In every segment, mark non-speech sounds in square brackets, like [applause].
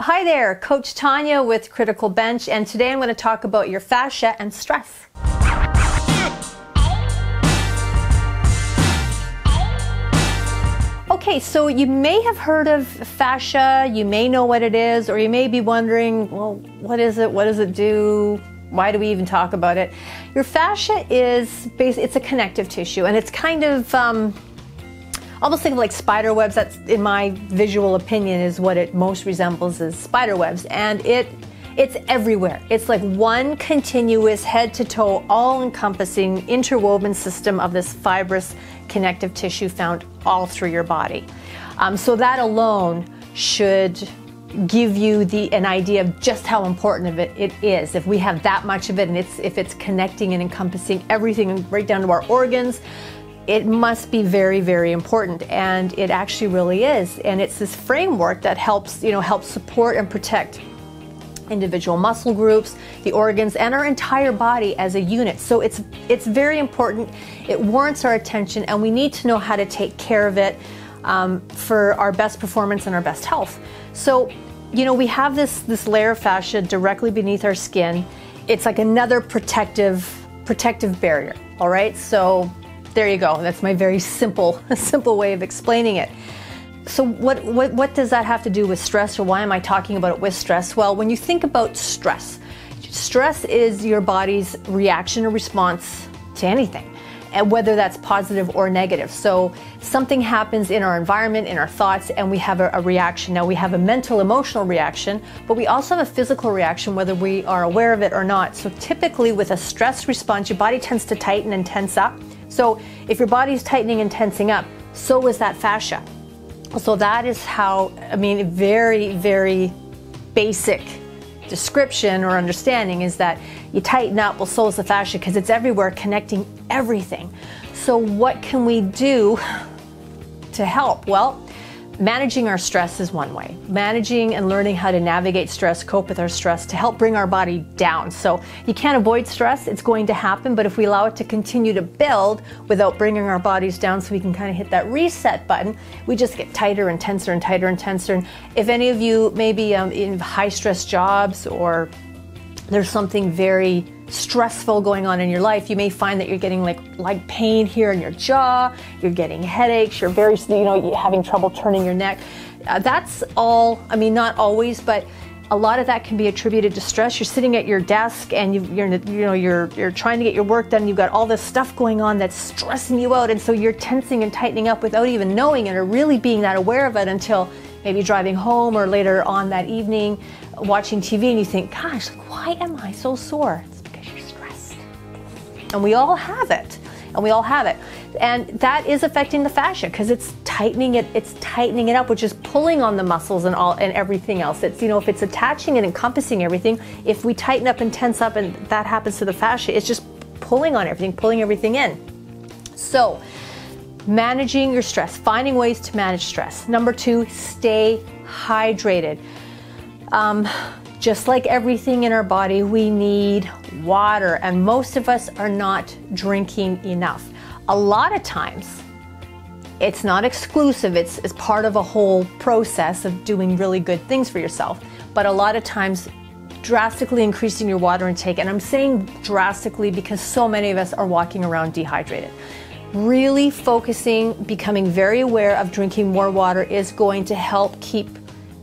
Hi there, Coach Tonya with Critical Bench, and today I'm going to talk about your fascia and stress. Okay, so you may have heard of fascia, you may know what it is, or you may be wondering, well, what is it? What does it do? Why do we even talk about it? Your fascia is basically it's a connective tissue, and it's kind of um, almost think of like spider webs. That's in my visual opinion is what it most resembles is spider webs, and it it's everywhere. It's like one continuous head to toe, all encompassing interwoven system of this fibrous connective tissue found all through your body. Um, so that alone should give you the an idea of just how important of it it is. If we have that much of it, and it's if it's connecting and encompassing everything right down to our organs, it must be very very important and it actually really is. And it's this framework that helps you know helps support and protect individual muscle groups the organs and our entire body as a unit. So it's it's very important. It warrants our attention and we need to know how to take care of it um, for our best performance and our best health. So you know we have this this layer of fascia directly beneath our skin. It's like another protective protective barrier all right? So there you go. That's my very simple, [laughs] simple way of explaining it. So what, what, what does that have to do with stress or why am I talking about it with stress? Well, when you think about stress, stress is your body's reaction or response to anything and whether that's positive or negative. So something happens in our environment, in our thoughts, and we have a, a, reaction. Now we have a mental, emotional reaction, but we also have a physical reaction, whether we are aware of it or not. So typically, with a stress response, your body tends to tighten and tense up. So if your body's tightening and tensing up, so is that fascia. So that is how, I mean, very, very basic description or understanding is that you tighten up, well, so is the fascia because it's everywhere connecting everything. So, what can we do to help? Well, Managing our stress is one way. Managing and learning how to navigate stress, cope with our stress to help bring our body down. So you can't avoid stress, it's going to happen, but if we allow it to continue to build without bringing our bodies down so we can kind of hit that reset button, we just get tighter and tenser and tighter and tenser. And if any of you maybe um, in high stress jobs or there's something very stressful going on in your life, you may find that you're getting like like pain here in your jaw, you're getting headaches, you're very you know you're having trouble turning your neck. Uh, that's all. I mean, not always, but a lot of that can be attributed to stress. You're sitting at your desk and you, are you know you're you're trying to get your work done. You've got all this stuff going on that's stressing you out, and so you're tensing and tightening up without even knowing it or really being that aware of it until maybe driving home or later on that evening, watching TV, and you think, "Gosh, why am I so sore?" It's because you're stressed. And we all have it. And we all have it. And that is affecting the fascia because it's tightening it, it's tightening it up, which is pulling on the muscles and all and everything else. It's you know, if it's attaching and encompassing everything, if we tighten up and tense up and that happens to the fascia, it's just pulling on everything, pulling everything in. So managing your stress, finding ways to manage stress. Number two, stay hydrated. Um, just like everything in our body, we need water, and most of us are not drinking enough. A lot of times, it's not exclusive, it's, it's part of a whole process of doing really good things for yourself. But a lot of times, drastically increasing your water intake, and I'm saying drastically because so many of us are walking around dehydrated. Really focusing, becoming very aware of drinking more water is going to help keep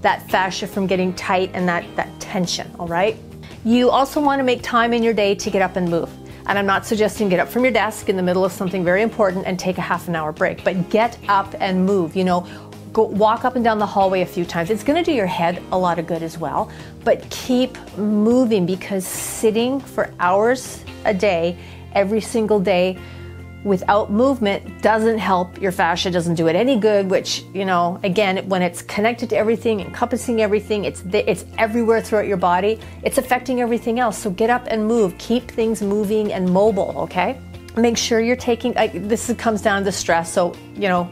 that fascia from getting tight and that, that tension, all right? You also want to make time in your day to get up and move. And I'm not suggesting get up from your desk in the middle of something very important and take a half an hour break, but get up and move. You know, go walk up and down the hallway a few times. It's going to do your head a lot of good as well, but keep moving because sitting for hours a day every single day without movement doesn't help. Your fascia doesn't do it any good which you know again when it's connected to everything encompassing everything it's it's everywhere throughout your body. It's affecting everything else. So get up and move. Keep things moving and mobile okay? Make sure you're taking like, this comes down to stress. So you know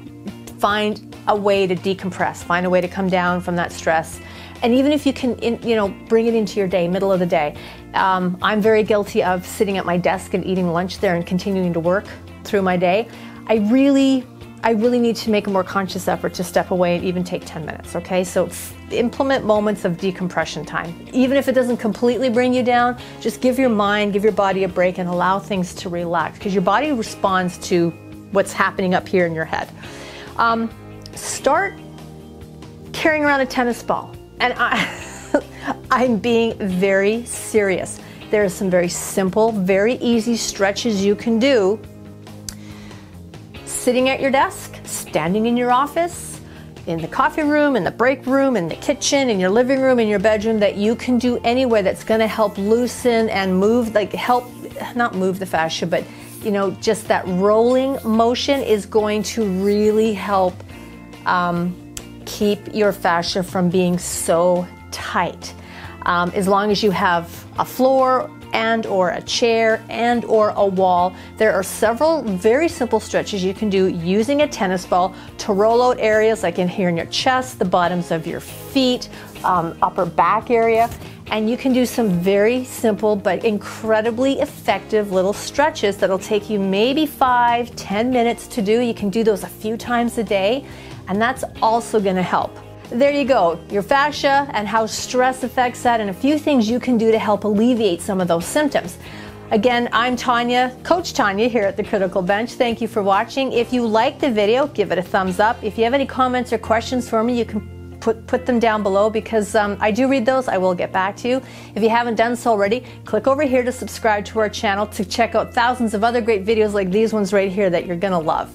find a way to decompress. Find a way to come down from that stress. And even if you can in, you know bring it into your day middle of the day. Um, i'm very guilty of sitting at my desk and eating lunch there and continuing to work through my day, I really I really need to make a more conscious effort to step away and even take 10 minutes, okay? So implement moments of decompression time. Even if it doesn't completely bring you down, just give your mind, give your body a break and allow things to relax because your body responds to what's happening up here in your head. Um, start carrying around a tennis ball. And I, [laughs] I'm being very serious. There are some very simple, very easy stretches you can do sitting at your desk, standing in your office, in the coffee room, in the break room, in the kitchen, in your living room, in your bedroom that you can do anywhere that's going to help loosen and move, like help, not move the fascia, but you know, just that rolling motion is going to really help um, keep your fascia from being so tight. Um, as long as you have a floor and or a chair and or a wall. There are several very simple stretches you can do using a tennis ball to roll out areas like in here in your chest, the bottoms of your feet, um, upper back area. And you can do some very simple but incredibly effective little stretches that'll take you maybe five, ten minutes to do. You can do those a few times a day, and that's also gonna help. There you go, your fascia and how stress affects that, and a few things you can do to help alleviate some of those symptoms. Again, I'm Tonya, Coach Tonya here at the Critical Bench. Thank you for watching. If you liked the video, give it a thumbs up. If you have any comments or questions for me, you can put, put them down below because um, I do read those. I will get back to you. If you haven't done so already, click over here to subscribe to our channel to check out thousands of other great videos like these ones right here that you're going to love.